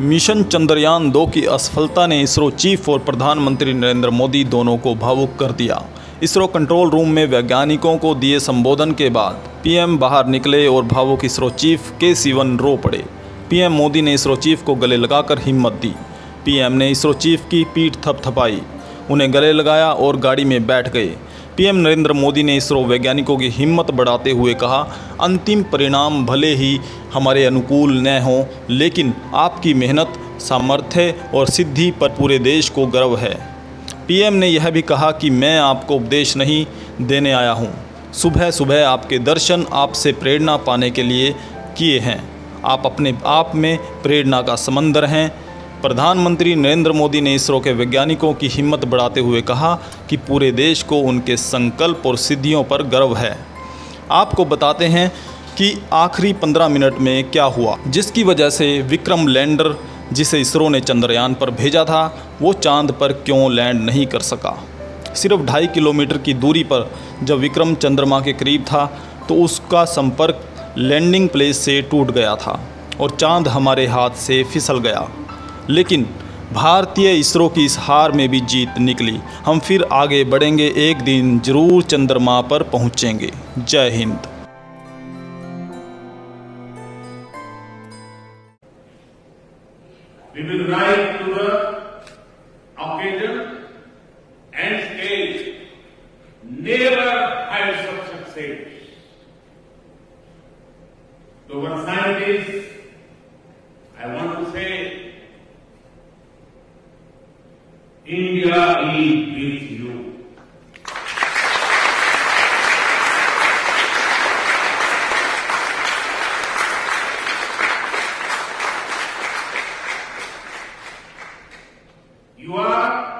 Mission Chandrayaan दो की असफलता ने इसरो चीफ और प्रधानमंत्री नरेंद्र मोदी दोनों को भावुक कर दिया। इसरो कंट्रोल रूम में वैज्ञानिकों को दिए संबोधन के बाद पीएम बाहर निकले और भावुक इसरो चीफ के सिवन रो पड़े। पीएम मोदी ने इसरो चीफ को गले लगाकर हिम्मत दी। पीएम ने इसरो चीफ की पीठ थपथपाई। उन्हें गले लगाया और गाड़ी में बैठ गए। पीएम नरेंद्र मोदी ने इसरो वैज्ञानिकों की हिम्मत बढ़ाते हुए कहा, अंतिम परिणाम भले ही हमारे अनुकूल न हों, लेकिन आपकी मेहनत, सामर्थ्य और सिद्धि पर पूरे देश को गर्व है। पीएम ने यह भी कहा कि मैं आपको उपदेश नहीं देने आया हूँ। सुबह सुबह आपके दर्शन आपसे प्रेरणा पाने के लिए किए हैं। आप अपने आप में प्रेरणा का समंदर हैं। प्रधानमंत्री नरेंद्र मोदी ने इसरो के वैज्ञानिकों की हिम्मत बढ़ाते हुए कहा कि पूरे देश को उनके संकल्प और सिद्धियों पर गर्व है। आपको बताते हैं कि आखिरी पंद्रह मिनट में क्या हुआ, जिसकी वजह से विक्रम लैंडर, जिसे इसरो ने चंद्रयान पर भेजा था, वो चाँद पर क्यों लैंड नहीं कर सका? सिर्फ़ ढाई किलोमीटर की दूरी पर जब विक्रम चंद्रमा के करीब था तो उसका संपर्क लैंडिंग प्लेस से टूट गया था और चाँद हमारे हाथ से फिसल गया। लेकिन भारतीय इसरो की इस हार में भी जीत निकली। हम फिर आगे बढ़ेंगे। एक दिन ज़रूर चंद्रमा पर पहुँचेंगे। जय Hind. India is with you. You are